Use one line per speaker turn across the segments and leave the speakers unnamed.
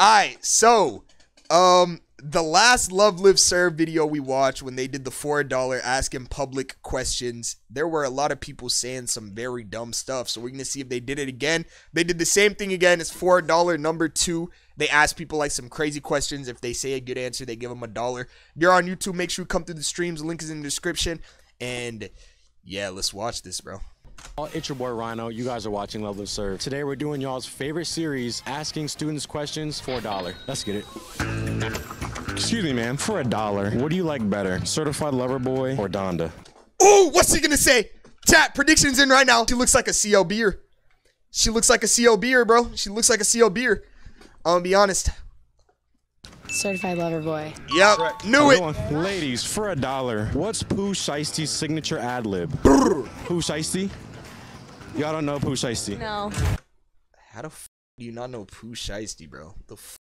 Alright, so um the last Love Live Serve video we watched when they did the four dollar asking public questions, there were a lot of people saying some very dumb stuff. So we're gonna see if they did it again. They did the same thing again. It's four dollar number two. They ask people like some crazy questions. If they say a good answer, they give them a dollar. You're on YouTube, make sure you come through the streams. Link is in the description. And yeah, let's watch this, bro.
It's your boy Rhino. You guys are watching Love Live Serve. Today we're doing y'all's favorite series, asking students questions for a dollar. Let's get it. Excuse me, man. For a dollar, what do you like better, Certified Lover Boy or Donda?
Oh, what's he gonna say? Chat predictions in right now. She looks like a CLBer. She looks like a CLBer, bro. She looks like a CLBer. I'm gonna be honest.
Certified lover boy.
Yep, knew it.
Ladies, for a dollar, what's Pooh Shiesty's signature ad lib? Pooh Shiesty? Y'all don't know Pooh Shiesty.
No.
How the f do you not know Pooh Shiesty, bro? The f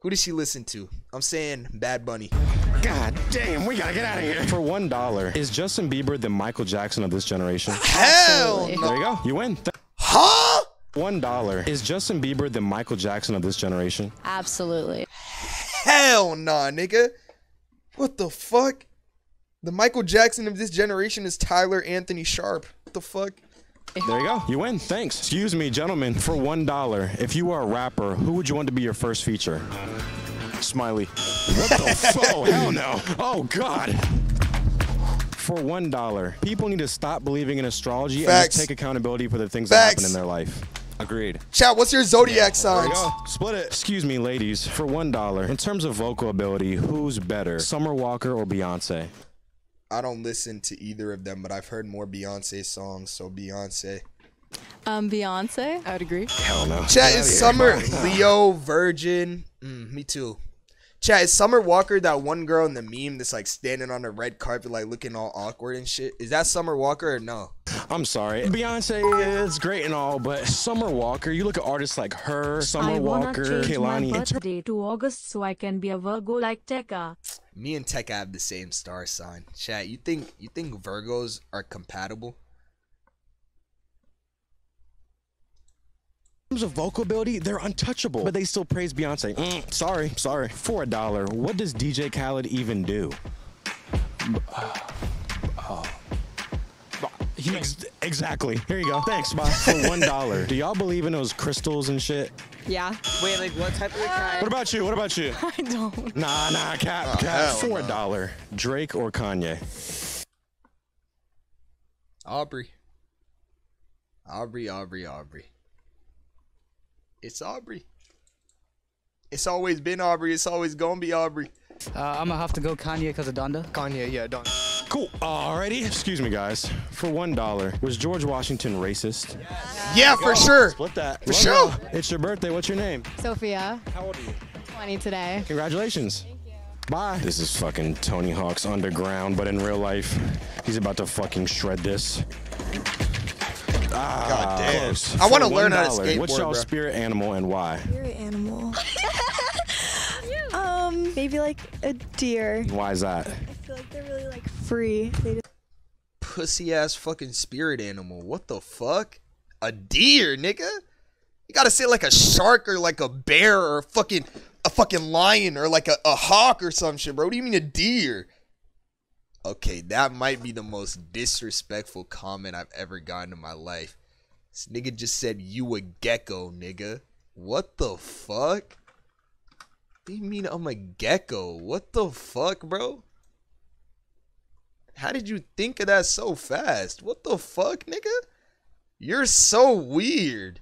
Who does she listen to? I'm saying Bad Bunny.
God damn, we gotta get out of here. For one dollar, is Justin Bieber the Michael Jackson of this generation?
Hell no.
There you go. You win. Th-
Huh?
One dollar. Is Justin Bieber the Michael Jackson of this generation?
Absolutely.
Hell nah, nigga. What the fuck? The Michael Jackson of this generation is Tyler Anthony Sharp. What the fuck?
There you go. You win. Thanks. Excuse me, gentlemen. For one dollar, if you were a rapper, who would you want to be your first feature? Smiley. What the fuck? Oh, hell no. Oh, God. For one dollar, people need to stop believing in astrology
Facts.
and take accountability for the things that happen
Facts.
in their life. Agreed.
Chat, what's your zodiac signs?
Split it. Excuse me, ladies. For one dollar, in terms of vocal ability, who's better, Summer Walker or Beyonce?
I don't listen to either of them, but I've heard more Beyonce songs, so Beyonce.
Um, Beyonce. I would agree.
Hell no.
Chat is Summer Leo Virgin. Mm, me too. Chat is Summer Walker that one girl in the meme that's like standing on the red carpet, like looking all awkward and shit. Is that Summer Walker or no?
I'm sorry. Beyonce is great and all, but Summer Walker, you look at artists like her, Summer
I
Walker, Kehlani. in ter-
birthday to August so I can be a Virgo like Tecca.
Me and Tecca have the same star sign. Chat, you think you think Virgos are compatible?
In terms of vocal ability, they're untouchable, but they still praise Beyonce. Mm, sorry, sorry. For a dollar, what does DJ Khaled even do? Ex- exactly. Here you go. Thanks, bye. For one dollar, do y'all believe in those crystals and shit?
Yeah.
Wait, like what type of kind?
What about you? What about you?
I don't.
Nah, nah, cap, cap.
hell
For a
no.
dollar, Drake or Kanye?
Aubrey. Aubrey, Aubrey, Aubrey. It's Aubrey. It's always been Aubrey. It's always gonna be Aubrey.
Uh, I'm gonna have to go Kanye because of Donda.
Kanye, yeah, don't.
Cool. Alrighty. Excuse me, guys. For one dollar, was George Washington racist?
Yeah, for sure.
Split that.
For
Love
sure.
y'all. It's your birthday. What's your name?
Sophia.
How old are you?
20 today.
Congratulations. Thank you. Bye. This is fucking Tony Hawk's Underground, but in real life, he's about to fucking shred this. Ah,
God damn.
close.
I wanna learn how to
$1, What's
skateboard,
y'all's spirit animal and why?
Spirit animal. um, maybe like a deer.
Why is that?
I feel like they're really like free. They just
Pussy ass fucking spirit animal. What the fuck? A deer, nigga? You gotta say like a shark or like a bear or a fucking a fucking lion or like a, a hawk or some shit, bro. What do you mean a deer? Okay, that might be the most disrespectful comment I've ever gotten in my life. This nigga just said you a gecko, nigga. What the fuck? What do you mean I'm a gecko? What the fuck, bro? How did you think of that so fast? What the fuck, nigga? You're so weird.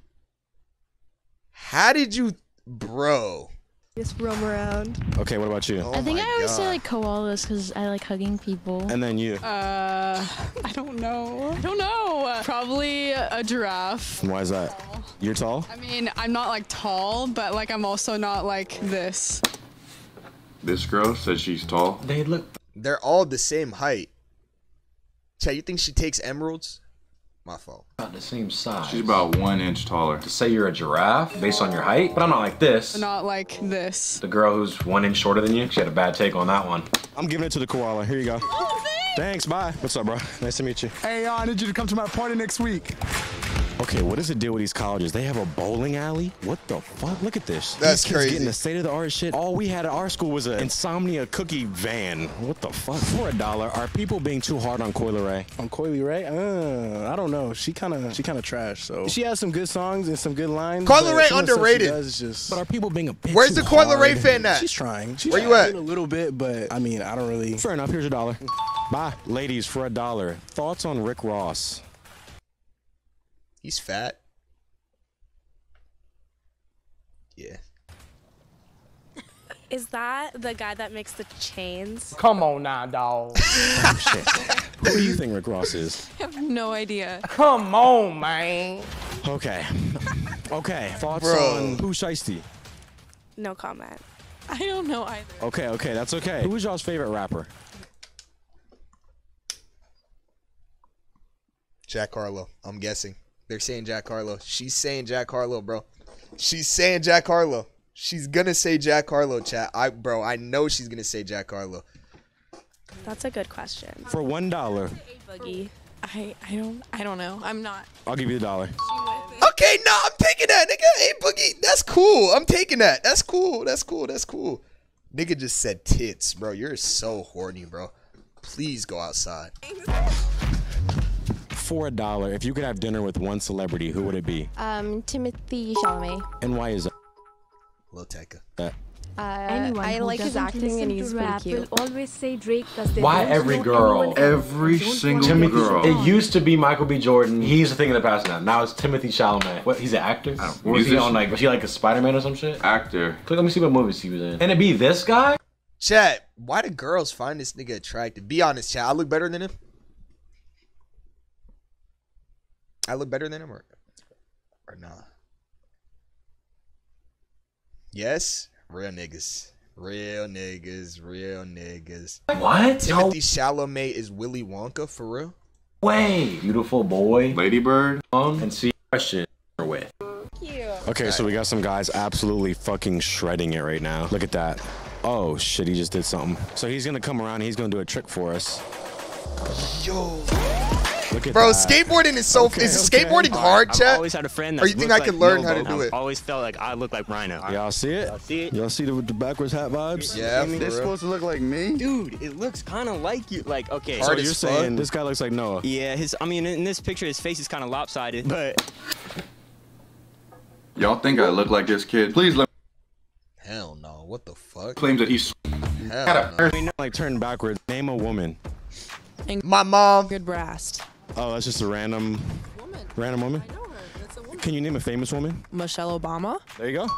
How did you, bro?
just roam around.
Okay, what about you?
Oh
I think I always say like koalas because I like hugging people.
And then you.
Uh, I don't know. I don't know. Probably a giraffe.
Why is that? You're tall?
I mean, I'm not like tall, but like I'm also not like this.
This girl says she's tall.
They look.
They're all the same height. Chat, you think she takes emeralds? My fault.
About the same size.
She's about one inch taller.
to say you're a giraffe based on your height, but I'm not like this.
Not like this.
The girl who's one inch shorter than you, she had a bad take on that one.
I'm giving it to the koala. Here you go. Oh, thanks. Bye. What's up, bro? Nice to meet you.
Hey, yo, I need you to come to my party next week.
Okay, what is the deal with these colleges? They have a bowling alley? What the fuck? Look at this.
That's
these kids
crazy.
getting the state of the art shit. All we had at our school was an insomnia cookie van. What the fuck? For a dollar, are people being too hard on Coi Leray?
On Coi Leray? Uh, I don't know. She kind of she kind of trash. So she has some good songs and some good lines. Coi
Leray
some of the stuff she
underrated.
does just.
But are people being a bit
Where's the Coi
Leray
fan at?
She's trying. She's
Where you at?
A little bit, but I mean, I don't really.
Fair enough. Here's a dollar. Bye. Ladies, for a dollar. Thoughts on Rick Ross?
He's fat. Yeah.
Is that the guy that makes the chains?
Come on now, dog.
Oh, shit. Who do you think Rick Ross is?
I have no idea.
Come on, man.
Okay. Okay. Thoughts
Bro.
on Pooh Shiesty?
No comment.
I don't know either.
Okay, okay, that's okay. Who is y'all's favorite rapper?
Jack Harlow. I'm guessing. They're saying Jack Harlow. She's saying Jack Harlow, bro. She's saying Jack Harlow. She's gonna say Jack Harlow, chat. I bro, I know she's gonna say Jack Harlow.
That's a good question.
For one dollar,
Boogie.
I I don't I don't know. I'm not.
I'll give you the dollar.
Okay, no, I'm taking that, nigga. Hey, Boogie, that's cool. I'm taking that. That's cool. That's cool. That's cool. Nigga just said tits, bro. You're so horny, bro. Please go outside.
For a dollar, if you could have dinner with one celebrity, who would it be?
Um, Timothée Chalamet.
And why is
Lil Tecca.
that?
Uh,
Anyone
I like his acting and he's
to
pretty
rap
cute.
will always say Drake because they
Why every girl?
Every single
want
Timothy.
girl.
It used to be Michael B. Jordan. He's a thing in the past now. Now it's Timothée Chalamet. What? He's an actor.
don't-
Or was he on like? Was he like a Spider-Man or some shit?
Actor.
Click. Let me see what movies he was in. And it be this guy?
Chat, why do girls find this nigga attractive? Be honest, chat. I look better than him. I look better than him or or not? Yes? Real niggas. Real niggas. Real niggas.
What? No
Timothée Chalamet is Willy Wonka for real?
way. Beautiful boy.
Ladybird.
Um, and see question with.
Okay, so we got some guys absolutely fucking shredding it right now. Look at that. Oh shit, he just did something. So he's gonna come around and he's gonna do a trick for us.
Yo.
Look at
Bro,
that.
skateboarding is so
Okay,
is
okay.
skateboarding hard,
I've always had a friend
Or you think
looked
I could
like
learn how to
Yobo.
do
I've
it?
always felt like I look like Rhino.
Y'all see it?
Y'all see it?
Y'all see the, the backwards hat vibes?
Yeah,
I mean,
for
it's supposed
to look like me?
Dude, it looks kind of like you. Like, okay.
So
Hard
you're saying
fuck.
this guy looks like Noah?
Yeah, his. I mean, in this picture, his face is kind of lopsided, but
Y'all think I look like this kid? Please let
Hell no. What the fuck?
claims that he's
Hell no.
I mean, like turn backwards. Name a woman.
My mom.
Good brast.
Oh, that's just a random, random woman. Can you name a famous woman?
Michelle Obama.
There you go.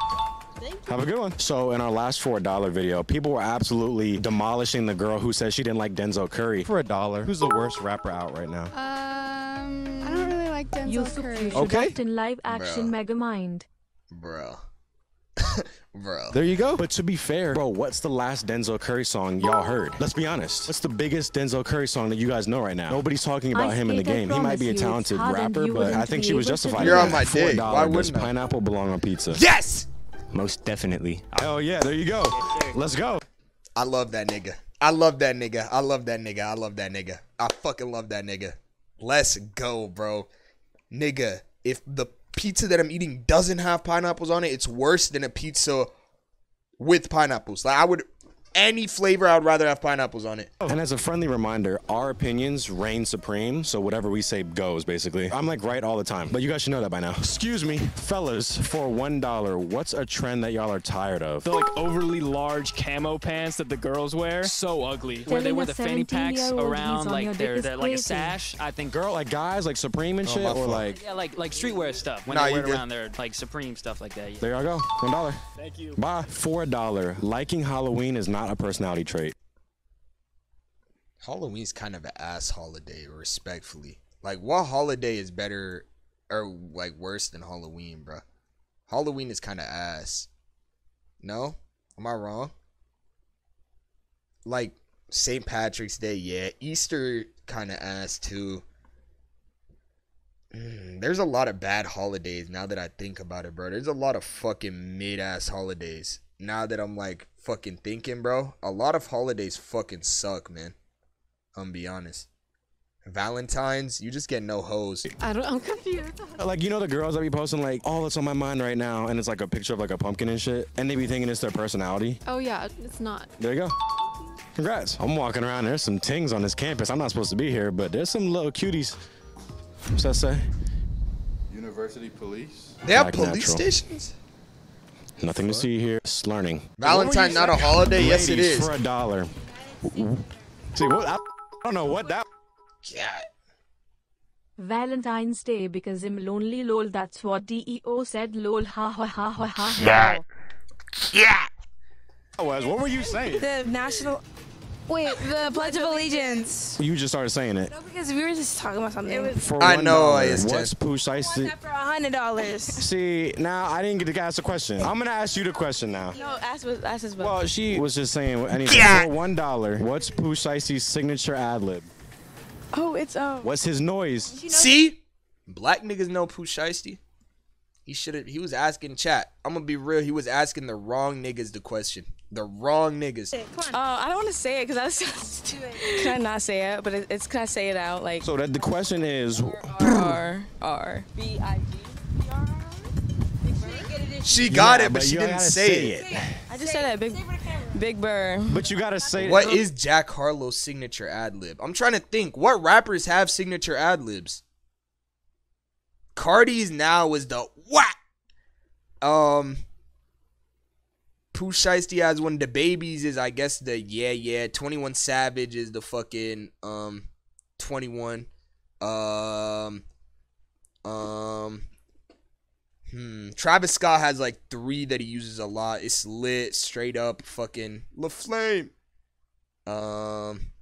Have a good one. So in our last for a dollar video, people were absolutely demolishing the girl who said she didn't like Denzel Curry. For a dollar, who's the worst rapper out right now?
Um, I don't really like Denzel
Yusuf,
Curry.
you should
Okay.
act in live action Megamind.
Bro. Bro.
There you go. But to be fair, bro, what's the last Denzel Curry song y'all heard? Let's be honest. What's the biggest Denzel Curry song that you guys know right now? Nobody's talking about
I
him in the game. He might be a
promise you, it's
talented rapper, but I think she was justified.
You're on my dick. Why
does
wouldn't
pineapple belong on pizza?
Yes!
most definitely.
Oh yeah, there you go. Let's go.
I love that nigga. I love that nigga. I love that nigga. I love that nigga. I fucking love that nigga. Let's go, bro. Nigga, if the pizza that I'm eating doesn't have pineapples on it, it's worse than a pizza with pineapples. Like I would any flavor I would rather have pineapples on it.
And as a friendly reminder, our opinions reign supreme, so whatever we say goes, basically. I'm like right all the time, but you guys should know that by now. Excuse me, fellas, for one dollar, what's a trend that y'all are tired of?
The like overly large camo pants that the girls wear, so ugly. Where they wear the fanny packs around
he's on your
like
dick
their,
is
their like a sash. I think
Girl, like guys, like Supreme and
Oh,
shit,
my
or like,
yeah, like like streetwear stuff when
Nah,
they
you
wear it
good.
around their like Supreme stuff like that. Yeah.
there y'all go, one dollar.
Thank you.
Bye. For a dollar, liking Halloween is not a personality trait.
Halloween's kind of an ass holiday, respectfully. Like, what holiday is better or like worse than Halloween, bro? Halloween is kind of ass. No, am I wrong? Like St. Patrick's Day, yeah. Easter kind of ass too. Mm, there's a lot of bad holidays now that I think about it, bro. There's a lot of fucking mid ass holidays. Now that I'm like fucking thinking, bro. A lot of holidays fucking suck, man. I'm be honest. Valentine's, you just get no hoes.
I don't. I'm confused.
Like you know the girls that be posting like all that's on my mind right now, and it's like a picture of like a pumpkin and shit, and they be thinking it's their personality.
Oh yeah, it's not.
There you go. Congrats. I'm walking around. There's some tings on this campus. I'm not supposed to be here, but there's some little cuties. What's that say?
University police.
They have
Black
police
natural.
stations?
Nothing to see here. It's learning.
Valentine not a holiday? Yes, it is.
For a dollar. See what? I, I don't know what that.
Yeah.
Valentine's Day because I'm lonely lol that's what DEO said lol ha ha ha ha ha
Yeah.
ha.
Yeah. Was what were you saying?
The national. Wait, the Pledge of Allegiance.
You just started saying it.
No, because we were just talking about something. It was
For
I
one
know,
dollar,
it's
What's Pooh
for hundred dollars.
See, now I didn't get to ask a question. I'm gonna ask you the question now.
No, ask what ask us.
Well, she was just saying anything.
Yeah.
For one dollar, what's Pooh Shiesty's signature ad lib?
Oh, it's um.
What's his noise?
See? Black niggas know Pooh Shiesty. He should have. He was asking chat. I'm gonna be real. He was asking the wrong niggas the question. The wrong niggas.
Oh, I don't want to say it because that's too late. Can I not say it? But it's can I say it out like
So that the question is,
R R B I G.
She got
Yeah,
it, but,
but
she didn't say,
say
it.
I just said that big Big Burr.
but you gotta say
What is Jack Harlow's signature ad lib? I'm trying to think. What rappers have signature ad libs? Cardi's now is the what? Um. Pooh Shiesty has one. of The babies is I guess the yeah yeah. Twenty One Savage is the fucking um. Twenty One. Um. Um. Hmm. Travis Scott has like three that he uses a lot. It's lit, straight up, fucking La Flame. Um.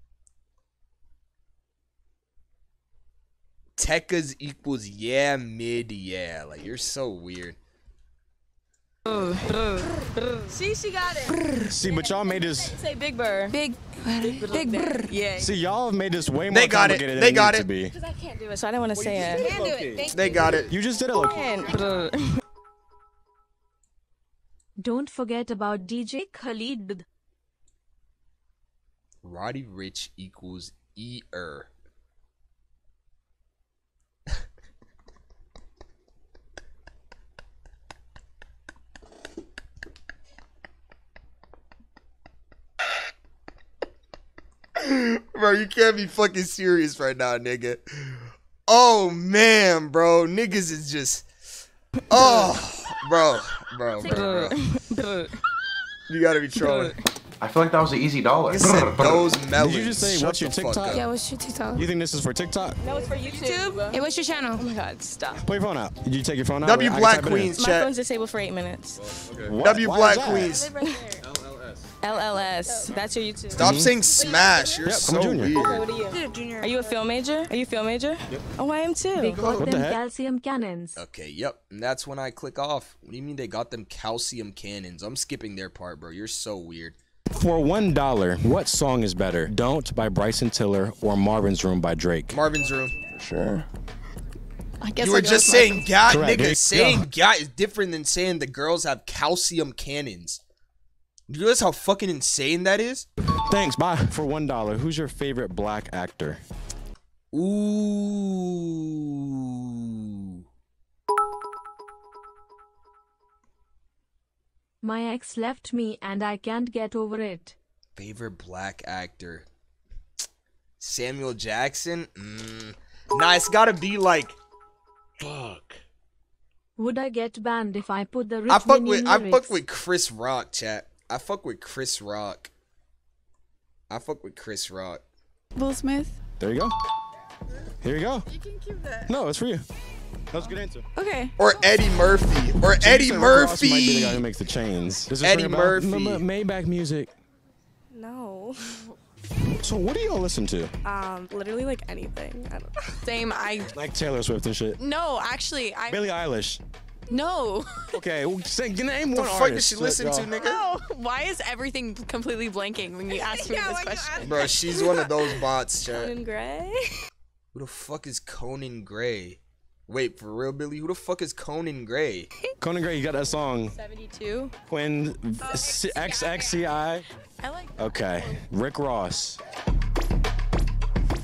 Tecca's equals yeah mid yeah. Like you're so weird.
See, she got it.
See, but y'all made this.
Say Big Burr. Big Big Burr. Yeah.
See, y'all have made this way more
They got it.
complicated than
They
it
got
needs
it.
to be.
Because I can't do it, so I didn't want to say it. Can't do it. Thank
They got it.
You just did it. Look.
Don't forget about DJ Khaled.
Roddy Ricch equals er. bro, you can't be fucking serious right now, nigga. Oh man, bro, niggas is just, oh, bro, bro, bro, bro. You gotta be trolling.
I feel like that was an easy dollar.
Those melons.
Did you just say
Shut
what's your TikTok?
Yeah, what's your TikTok?
You think this is for TikTok?
No, it's for YouTube. Hey, what's your channel? Oh my God, stop.
Pull your phone out. Did you take your phone out?
W
I can
Black
type it.
Queens
My
chat.
phone's disabled for eight minutes.
What?
W
Why
Black
is that?
Queens.
LLS. That's your YouTube.
Stop mm-hmm. saying smash. You're
Yep, I'm a
so
junior.
weird.
What are you? Are you a film major? Are you a film major? Yep. Oh, I am too.
They got
What the
them
heck?
calcium cannons.
Okay, yep. And that's when I click off. What do you mean they got them calcium cannons? I'm skipping their part, bro. You're so weird.
For one dollar, what song is better? "Don't" by Bryson Tiller or "Marvin's Room" by Drake?
Marvin's room.
For sure.
I guess
You were just saying "got,"
Correct, there
nigga.
you
Saying
go.
"got" is different than saying the girls have calcium cannons. You realize how fucking insane that is?
Thanks. Bye. For one dollar, who's your favorite black actor?
Ooh.
My ex left me and I can't get over it.
Favorite black actor? Samuel Jackson? Mm. Nah, it's gotta be like. Fuck.
Would I get banned if I put the rich
I fuck with I fuck with Chris Rock, chat. I fuck with Chris Rock. I fuck with Chris Rock.
Will Smith.
There you go. Here you go.
You can keep that.
No, it's for you. That was a good answer.
Okay.
Or Eddie Murphy. Or
So you
Eddie
said Rick Ross Might be the
Murphy.
guy who makes the chains. Does
Eddie
ring a bell?
Murphy.
M- M- Maybach music.
No.
So what do y'all listen to?
Um, literally like anything. I don't know.
Same. I
Like Taylor Swift and shit.
no. Actually, I
Billie Eilish.
No.
Okay, well, say, name
the
one
fuck
artist.
did she listen to,
y'all-
nigga?
No. Why is everything completely blanking when you ask me
Yeah,
this question?
Bro, she's one of those bots, chat.
Conan Gray.
Who the fuck is Conan Gray? Wait, for real, Billy? Who the fuck is Conan Gray?
Conan Gray, you got that song
Seventy-two.
when oh, XXCI.
I like.
Okay, Rick Ross.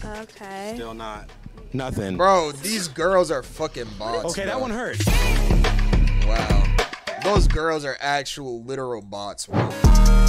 Okay.
Still not. Nothing.
Bro, these girls are fucking bots.
Okay,
bro.
that one hurt.
Wow. Those girls are actual literal bots, bro.